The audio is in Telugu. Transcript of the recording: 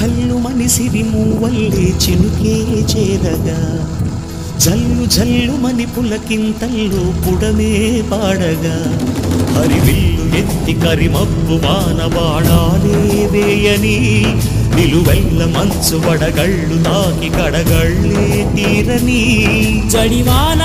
కల్లు మనిసిరి మూవల్లే చినుకే చేరగా. జల్లు జల్లు మని పులకింతల్లో పుడమే పాడగా. హరివిల్లు ఎత్తి కరిమబ్బు వాన బాణాలే వేయని నిలువెల్ల మంచు వడగళ్ళు తాకి కడగళ్ళే తీరని. జడివాన